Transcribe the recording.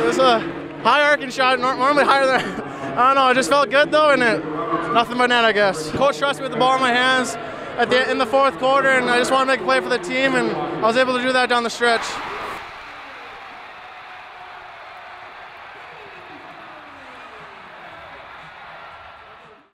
It was a high arcing shot, normally higher than, I don't know, it just felt good though, and it, nothing but net, I guess. Coach trusted me with the ball in my hands at the in the fourth quarter, and I just wanted to make a play for the team, and I was able to do that down the stretch.